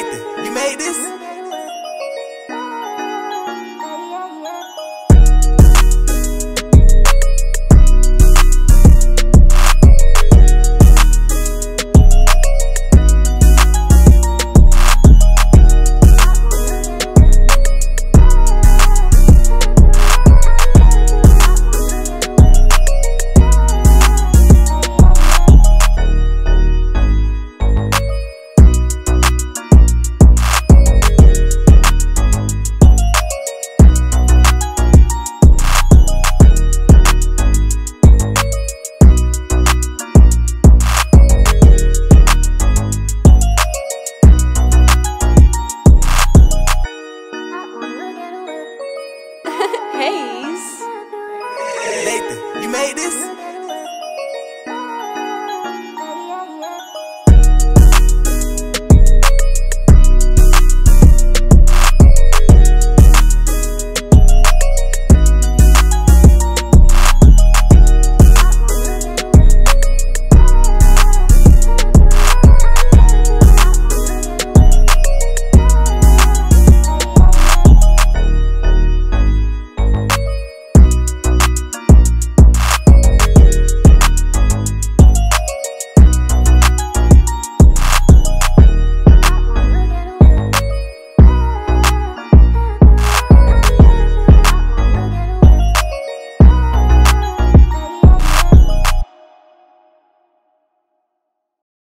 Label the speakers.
Speaker 1: You made this? made this?